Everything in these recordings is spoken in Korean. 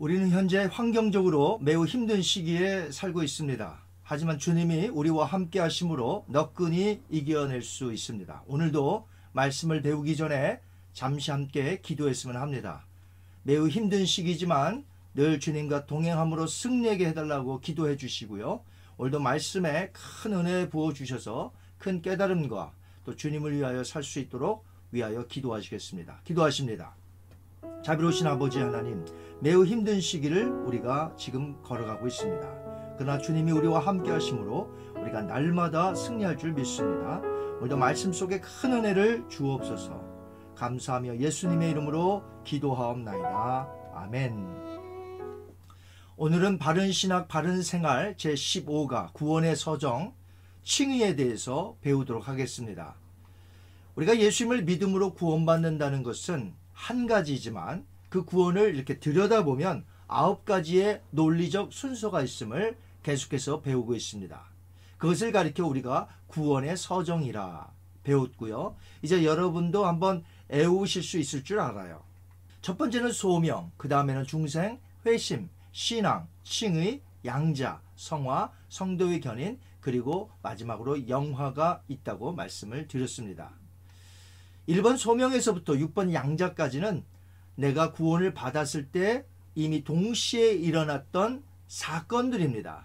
우리는 현재 환경적으로 매우 힘든 시기에 살고 있습니다. 하지만 주님이 우리와 함께 하심으로 너끈히 이겨낼 수 있습니다. 오늘도 말씀을 배우기 전에 잠시 함께 기도했으면 합니다. 매우 힘든 시기지만 늘 주님과 동행함으로 승리하게 해달라고 기도해 주시고요. 오늘도 말씀에 큰 은혜 부어 주셔서 큰 깨달음과 또 주님을 위하여 살 수 있도록 위하여 기도하시겠습니다. 기도하십니다. 자비로우신 아버지 하나님, 매우 힘든 시기를 우리가 지금 걸어가고 있습니다. 그러나 주님이 우리와 함께 하심으로 우리가 날마다 승리할 줄 믿습니다. 오늘도 말씀 속에 큰 은혜를 주옵소서. 감사하며 예수님의 이름으로 기도하옵나이다. 아멘. 오늘은 바른 신학 바른 생활 제15가 구원의 서정 칭의에 대해서 배우도록 하겠습니다. 우리가 예수님을 믿음으로 구원받는다는 것은 한 가지지만 그 구원을 이렇게 들여다보면 아홉 가지의 논리적 순서가 있음을 계속해서 배우고 있습니다. 그것을 가리켜 우리가 구원의 서정이라 배웠고요. 이제 여러분도 한번 애우실 수 있을 줄 알아요. 첫 번째는 소명, 그 다음에는 중생, 회심, 신앙, 칭의, 양자, 성화, 성도의 견인, 그리고 마지막으로 영화가 있다고 말씀을 드렸습니다. 1번 소명에서부터 6번 양자까지는 내가 구원을 받았을 때 이미 동시에 일어났던 사건들입니다.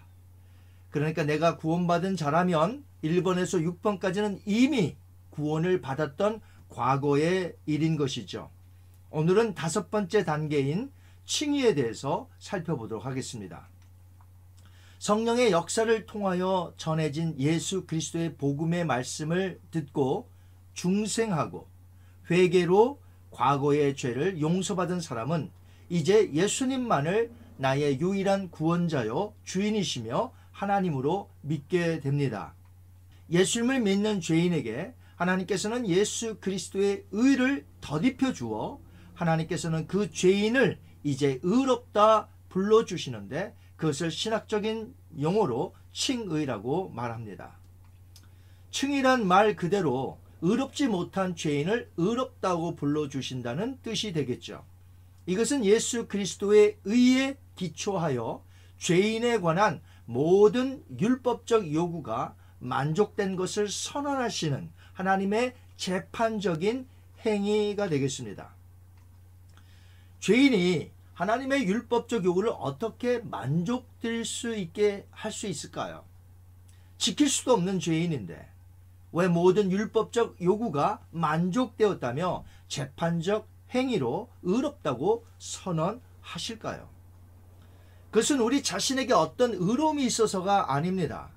그러니까 내가 구원받은 자라면 1번에서 6번까지는 이미 구원을 받았던 과거의 일인 것이죠. 오늘은 다섯 번째 단계인 칭의에 대해서 살펴보도록 하겠습니다. 성령의 역사를 통하여 전해진 예수 그리스도의 복음의 말씀을 듣고 중생하고 회개로 과거의 죄를 용서받은 사람은 이제 예수님만을 나의 유일한 구원자요 주인이시며 하나님으로 믿게 됩니다. 예수님을 믿는 죄인에게 하나님께서는 예수 그리스도의 의를 덧입혀 주어 하나님께서는 그 죄인을 이제 의롭다 불러주시는데 그것을 신학적인 용어로 칭의라고 말합니다. 칭이란 말 그대로 의롭지 못한 죄인을 의롭다고 불러주신다는 뜻이 되겠죠. 이것은 예수 그리스도의 의에 기초하여 죄인에 관한 모든 율법적 요구가 만족된 것을 선언하시는 하나님의 재판적인 행위가 되겠습니다. 죄인이 하나님의 율법적 요구를 어떻게 만족될 수 있게 할 수 있을까요? 지킬 수도 없는 죄인인데 왜 모든 율법적 요구가 만족되었다며 재판적 행위로 의롭다고 선언하실까요? 그것은 우리 자신에게 어떤 의로움이 있어서가 아닙니다.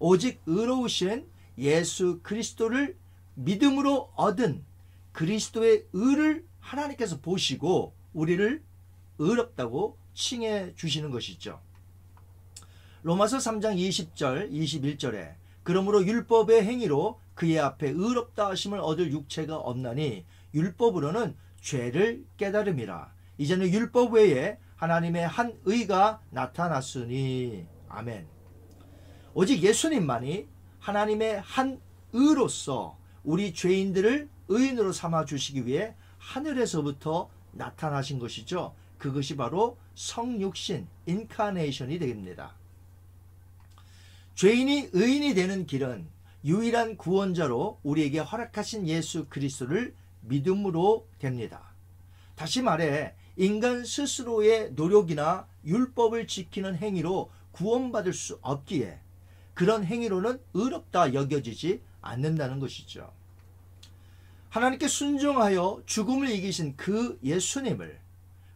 오직 의로우신 예수 그리스도를 믿음으로 얻은 그리스도의 의를 하나님께서 보시고 우리를 의롭다고 칭해 주시는 것이죠. 로마서 3장 20절, 21절에 그러므로 율법의 행위로 그의 앞에 의롭다 하심을 얻을 육체가 없나니 율법으로는 죄를 깨달음이라. 이제는 율법 외에 하나님의 한 의가 나타났으니 아멘. 오직 예수님만이 하나님의 한 의로서 우리 죄인들을 의인으로 삼아 주시기 위해 하늘에서부터 나타나신 것이죠. 그것이 바로 성육신 인카네이션이 됩니다. 죄인이 의인이 되는 길은 유일한 구원자로 우리에게 허락하신 예수 그리스도를 믿음으로 됩니다. 다시 말해 인간 스스로의 노력이나 율법을 지키는 행위로 구원받을 수 없기에 그런 행위로는 의롭다 여겨지지 않는다는 것이죠. 하나님께 순종하여 죽음을 이기신 그 예수님을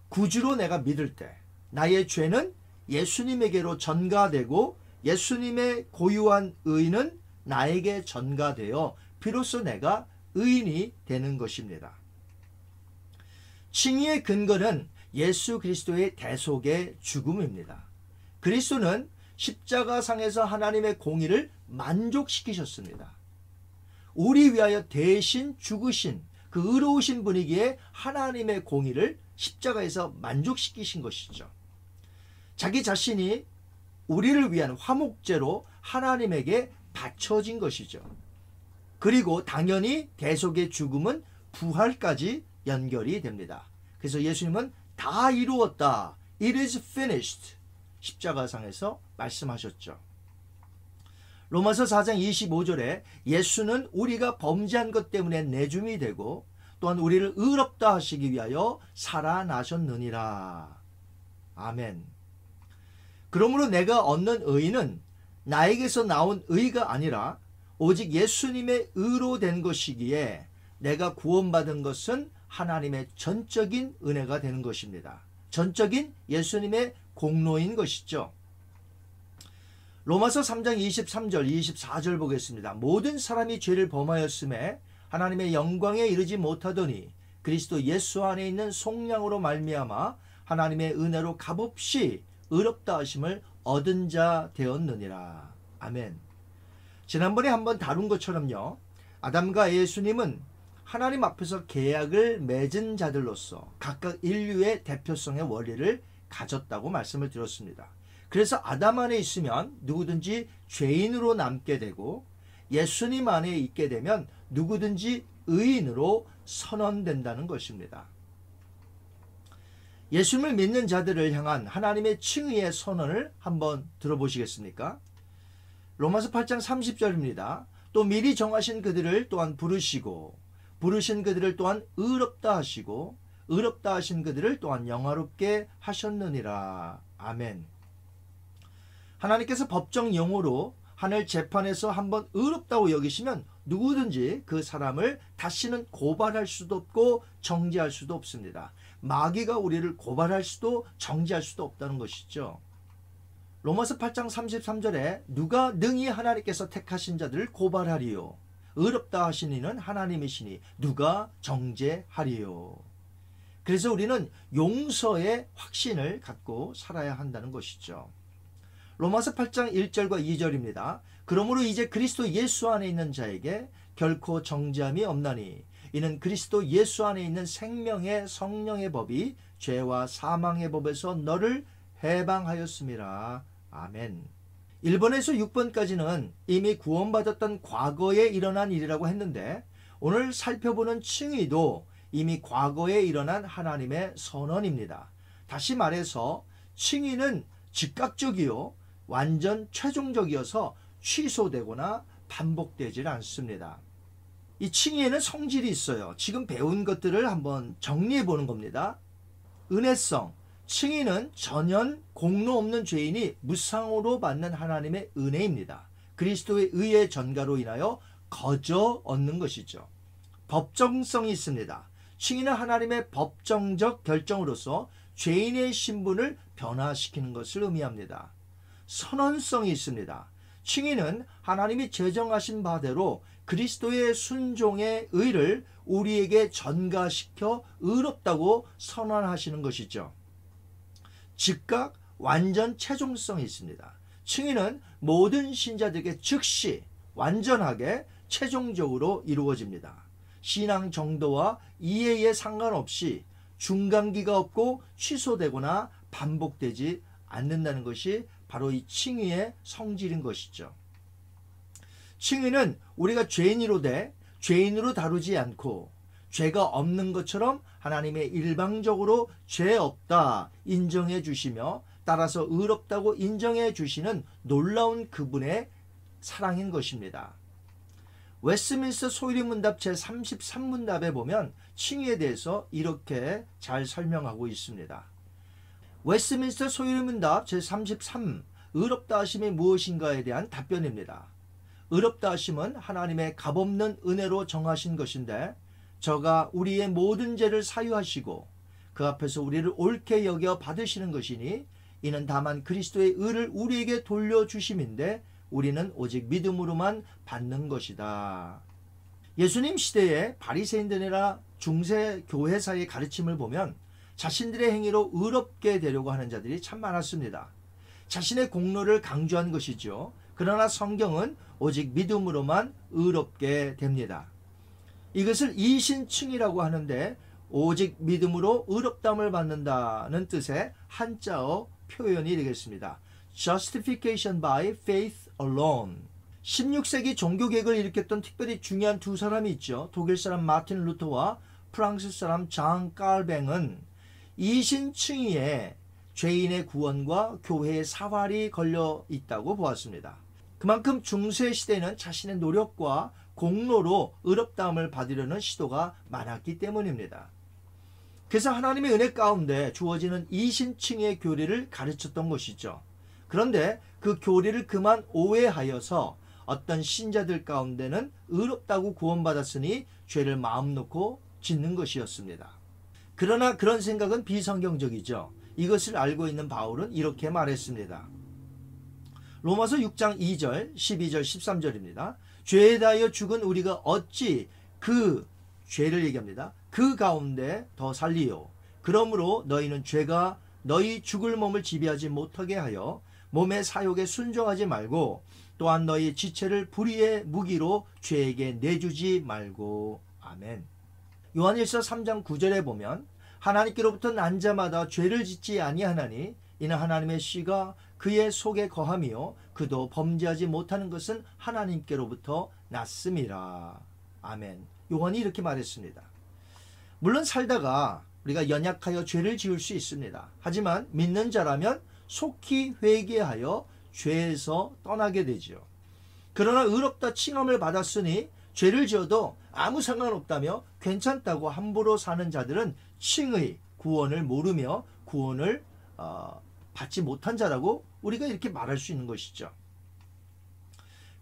구주로 내가 믿을 때 나의 죄는 예수님에게로 전가되고 예수님의 고유한 의는 나에게 전가되어 비로소 내가 의인이 되는 것입니다. 칭의의 근거는 예수 그리스도의 대속의 죽음입니다. 그리스도는 십자가상에서 하나님의 공의를 만족시키셨습니다. 우리 위하여 대신 죽으신 그 의로우신 분이기에 하나님의 공의를 십자가에서 만족시키신 것이죠. 자기 자신이 우리를 위한 화목제로 하나님에게 바쳐진 것이죠. 그리고 당연히 대속의 죽음은 부활까지 연결이 됩니다. 그래서 예수님은 다 이루었다 It is finished. 십자가상에서 말씀하셨죠. 로마서 4장 25절에 예수는 우리가 범죄한 것 때문에 내줌이 되고 또한 우리를 의롭다 하시기 위하여 살아나셨느니라. 아멘. 그러므로 내가 얻는 의는 나에게서 나온 의가 아니라 오직 예수님의 의로 된 것이기에 내가 구원받은 것은 하나님의 전적인 은혜가 되는 것입니다. 전적인 예수님의 공로인 것이죠. 로마서 3장 23절, 24절 보겠습니다. 모든 사람이 죄를 범하였음에 하나님의 영광에 이르지 못하더니 그리스도 예수 안에 있는 속량으로 말미암아 하나님의 은혜로 값없이 의롭다 하심을 얻은 자 되었느니라. 아멘. 지난번에 한번 다룬 것처럼요. 아담과 예수님은 하나님 앞에서 계약을 맺은 자들로서 각각 인류의 대표성의 원리를 가졌다고 말씀을 드렸습니다. 그래서 아담 안에 있으면 누구든지 죄인으로 남게 되고 예수님 안에 있게 되면 누구든지 의인으로 선언된다는 것입니다. 예수님을 믿는 자들을 향한 하나님의 칭의의 선언을 한번 들어보시겠습니까? 로마서 8장 30절입니다. 또 미리 정하신 그들을 또한 부르시고 부르신 그들을 또한 의롭다 하시고 의롭다 하신 그들을 또한 영화롭게 하셨느니라. 아멘. 하나님께서 법정 용어로 하늘 재판에서 한번 의롭다고 여기시면 누구든지 그 사람을 다시는 고발할 수도 없고 정지할 수도 없습니다. 마귀가 우리를 고발할 수도 정지할 수도 없다는 것이죠. 로마서 8장 33절에 누가 능히 하나님께서 택하신 자들을 고발하리요. 의롭다 하신 이는 하나님이시니 누가 정죄하리요. 그래서 우리는 용서의 확신을 갖고 살아야 한다는 것이죠. 로마서 8장 1절과 2절입니다. 그러므로 이제 그리스도 예수 안에 있는 자에게 결코 정죄함이 없나니 이는 그리스도 예수 안에 있는 생명의 성령의 법이 죄와 사망의 법에서 너를 해방하였습니다. 아멘. 1번에서 6번까지는 이미 구원받았던 과거에 일어난 일이라고 했는데 오늘 살펴보는 칭의도 이미 과거에 일어난 하나님의 선언입니다. 다시 말해서 칭의는 즉각적이요 완전 최종적이어서 취소되거나 반복되질 않습니다. 이 칭의에는 성질이 있어요. 지금 배운 것들을 한번 정리해 보는 겁니다. 은혜성. 칭의는 전혀 공로 없는 죄인이 무상으로 받는 하나님의 은혜입니다. 그리스도의 의의 전가로 인하여 거저 얻는 것이죠. 법정성이 있습니다. 칭의는 하나님의 법정적 결정으로서 죄인의 신분을 변화시키는 것을 의미합니다. 선언성이 있습니다. 칭의는 하나님이 제정하신 바대로 그리스도의 순종의 의를 우리에게 전가시켜 의롭다고 선언하시는 것이죠. 즉각 완전 최종성이 있습니다. 칭의는 모든 신자들에게 즉시 완전하게 최종적으로 이루어집니다. 신앙 정도와 이해에 상관없이 중간기가 없고 취소되거나 반복되지 않는다는 것이 바로 이 칭의의 성질인 것이죠. 칭의는 우리가 죄인으로 돼 죄인으로 다루지 않고 죄가 없는 것처럼 하나님의 일방적으로 죄 없다 인정해 주시며 따라서 의롭다고 인정해 주시는 놀라운 그분의 사랑인 것입니다. 웨스민스터 소유리 문답 제 33문답에 보면 칭의에 대해서 이렇게 잘 설명하고 있습니다. 웨스민스터 소유문답 제33 의롭다 하심이 무엇인가에 대한 답변입니다. 의롭다 하심은 하나님의 값없는 은혜로 정하신 것인데 저가 우리의 모든 죄를 사유하시고 그 앞에서 우리를 옳게 여겨 받으시는 것이니 이는 다만 그리스도의 의를 우리에게 돌려주심인데 우리는 오직 믿음으로만 받는 것이다. 예수님 시대의 바리새인들이나 중세 교회사의 가르침을 보면 자신들의 행위로 의롭게 되려고 하는 자들이 참 많았습니다. 자신의 공로를 강조한 것이죠. 그러나 성경은 오직 믿음으로만 의롭게 됩니다. 이것을 이신층이라고 하는데 오직 믿음으로 의롭담을 받는다는 뜻의 한자어 표현이 되겠습니다. Justification by faith alone. 16세기 종교개혁을 일으켰던 특별히 중요한 두 사람이 있죠. 독일 사람 마틴 루터와 프랑스 사람 장 깔뱅은 이신층의에 죄인의 구원과 교회의 사활이 걸려 있다고 보았습니다. 그만큼 중세 시대는 자신의 노력과 공로로 의롭다함을 받으려는 시도가 많았기 때문입니다. 그래서 하나님의 은혜 가운데 주어지는 이신층의 교리를 가르쳤던 것이죠. 그런데 그 교리를 그만 오해하여서 어떤 신자들 가운데는 의롭다고 구원받았으니 죄를 마음 놓고 짓는 것이었습니다. 그러나 그런 생각은 비성경적이죠. 이것을 알고 있는 바울은 이렇게 말했습니다. 로마서 6장 2절, 12절, 13절입니다. 죄에 대하여 죽은 우리가 어찌 그 죄를 얘기합니다. 그 가운데 더 살리요. 그러므로 너희는 죄가 너희 죽을 몸을 지배하지 못하게 하여 몸의 사욕에 순종하지 말고 또한 너희 지체를 불의의 무기로 죄에게 내주지 말고 아멘. 요한일서 3장 9절에 보면 하나님께로부터 난 자마다 죄를 짓지 아니하나니 이는 하나님의 씨가 그의 속에 거함이요 그도 범죄하지 못하는 것은 하나님께로부터 났음이라. 아멘. 요한이 이렇게 말했습니다. 물론 살다가 우리가 연약하여 죄를 지을 수 있습니다. 하지만 믿는 자라면 속히 회개하여 죄에서 떠나게 되지요. 그러나 의롭다 칭함을 받았으니 죄를 지어도 아무 상관없다며 괜찮다고 함부로 사는 자들은 칭의 구원을 모르며 구원을 어, 받지 못한 자라고 우리가 이렇게 말할 수 있는 것이죠.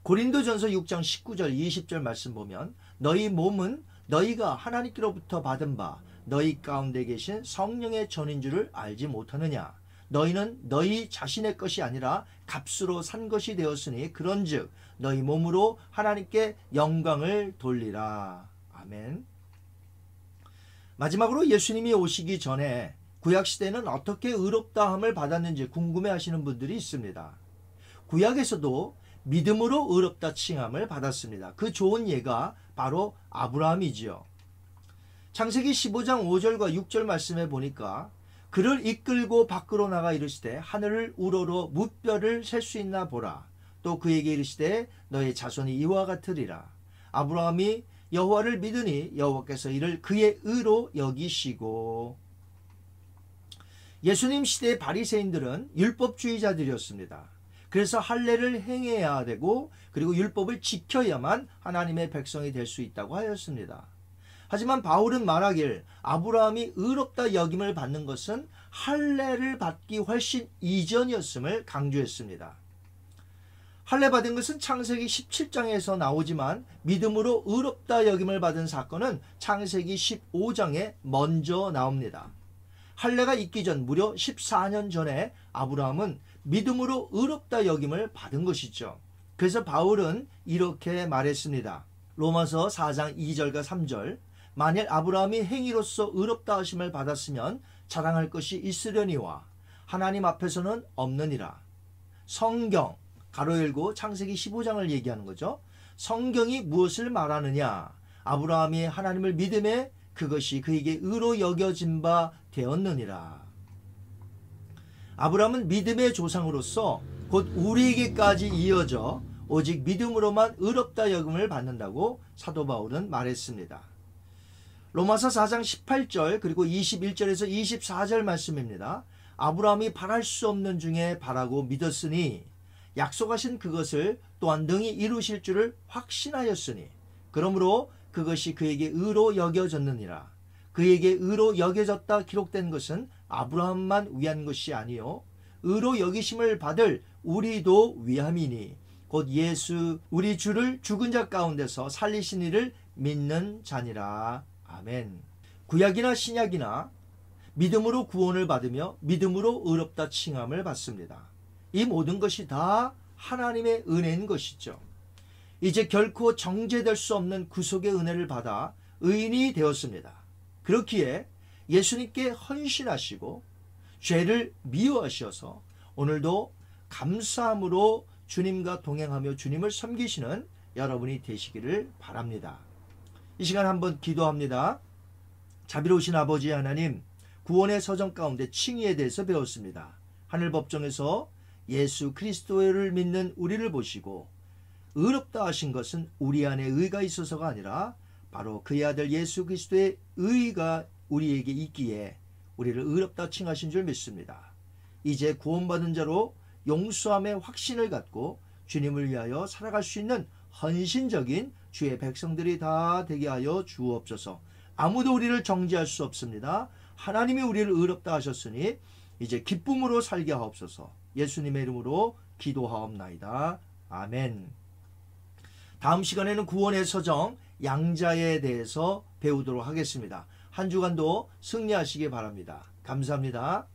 고린도전서 6장 19절 20절 말씀 보면 너희 몸은 너희가 하나님께로부터 받은 바 너희 가운데 계신 성령의 전인 줄을 알지 못하느냐 너희는 너희 자신의 것이 아니라 값으로 산 것이 되었으니 그런즉 너희 몸으로 하나님께 영광을 돌리라. 아멘. 마지막으로 예수님이 오시기 전에 구약 시대는 어떻게 의롭다함을 받았는지 궁금해 하시는 분들이 있습니다. 구약에서도 믿음으로 의롭다 칭함을 받았습니다. 그 좋은 예가 바로 아브라함이지요. 창세기 15장 5절과 6절 말씀에 보니까 그를 이끌고 밖으로 나가 이르시되 하늘을 우러러 무뼈를 셀 수 있나 보라. 또 그에게 이르시되 너의 자손이 이와 같으리라. 아브라함이 여호와를 믿으니 여호와께서 이를 그의 의로 여기시고 예수님 시대의 바리새인들은 율법주의자들이었습니다. 그래서 할례를 행해야 되고 그리고 율법을 지켜야만 하나님의 백성이 될 수 있다고 하였습니다. 하지만 바울은 말하길 아브라함이 의롭다 여김을 받는 것은 할례를 받기 훨씬 이전이었음을 강조했습니다. 할례 받은 것은 창세기 17장에서 나오지만 믿음으로 의롭다 여김을 받은 사건은 창세기 15장에 먼저 나옵니다. 할례가 있기 전 무려 14년 전에 아브라함은 믿음으로 의롭다 여김을 받은 것이죠. 그래서 바울은 이렇게 말했습니다. 로마서 4장 2절과 3절 만일 아브라함이 행위로서 의롭다 하심을 받았으면 자랑할 것이 있으려니와 하나님 앞에서는 없느니라. 성경 가로 열고 창세기 15장을 얘기하는 거죠. 성경이 무엇을 말하느냐? 아브라함이 하나님을 믿음에 그것이 그에게 의로 여겨진 바 되었느니라. 아브라함은 믿음의 조상으로서 곧 우리에게까지 이어져 오직 믿음으로만 의롭다 여김을 받는다고 사도 바울은 말했습니다. 로마서 4장 18절 그리고 21절에서 24절 말씀입니다. 아브라함이 바랄 수 없는 중에 바라고 믿었으니 약속하신 그것을 또한 능히 이루실 줄을 확신하였으니 그러므로 그것이 그에게 의로 여겨졌느니라. 그에게 의로 여겨졌다 기록된 것은 아브라함만 위한 것이 아니요 의로 여기심을 받을 우리도 위함이니 곧 예수 우리 주를 죽은 자 가운데서 살리신 이를 믿는 자니라. 아멘. 구약이나 신약이나 믿음으로 구원을 받으며 믿음으로 의롭다 칭함을 받습니다. 이 모든 것이 다 하나님의 은혜인 것이죠. 이제 결코 정죄될 수 없는 구속의 은혜를 받아 의인이 되었습니다. 그렇기에 예수님께 헌신하시고 죄를 미워하셔서 오늘도 감사함으로 주님과 동행하며 주님을 섬기시는 여러분이 되시기를 바랍니다. 이 시간 한번 기도합니다. 자비로우신 아버지 하나님, 구원의 서정 가운데 칭의에 대해서 배웠습니다. 하늘 법정에서 예수 그리스도를 믿는 우리를 보시고 의롭다 하신 것은 우리 안에 의가 있어서가 아니라 바로 그의 아들 예수 그리스도의 의가 우리에게 있기에 우리를 의롭다 칭하신 줄 믿습니다. 이제 구원받은 자로 용서함의 확신을 갖고 주님을 위하여 살아갈 수 있는 헌신적인 주의 백성들이 다 되게 하여 주옵소서. 아무도 우리를 정죄할 수 없습니다. 하나님이 우리를 의롭다 하셨으니 이제 기쁨으로 살게 하옵소서. 예수님의 이름으로 기도하옵나이다. 아멘. 다음 시간에는 구원의 서정 양자에 대해서 배우도록 하겠습니다. 한 주간도 승리하시기 바랍니다. 감사합니다.